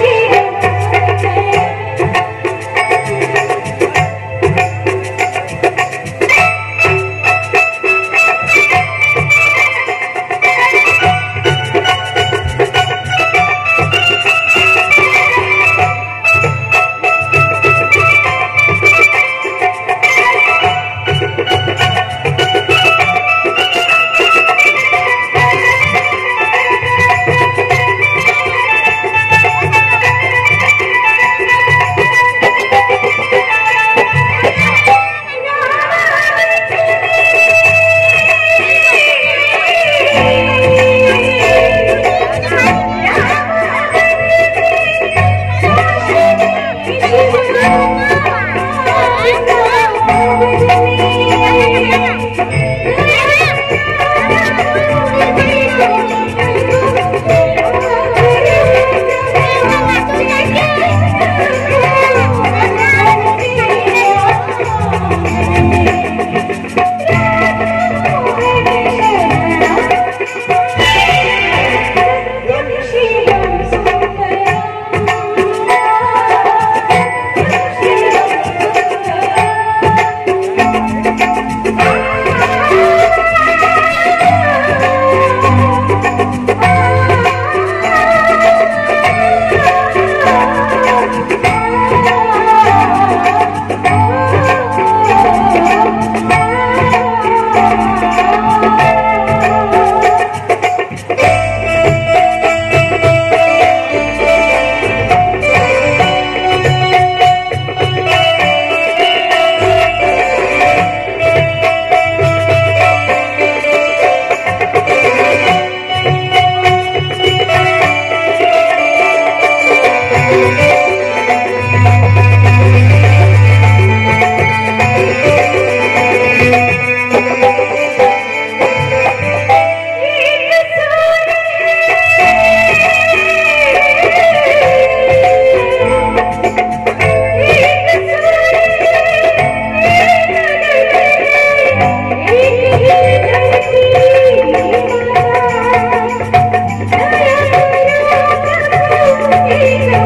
心。dice.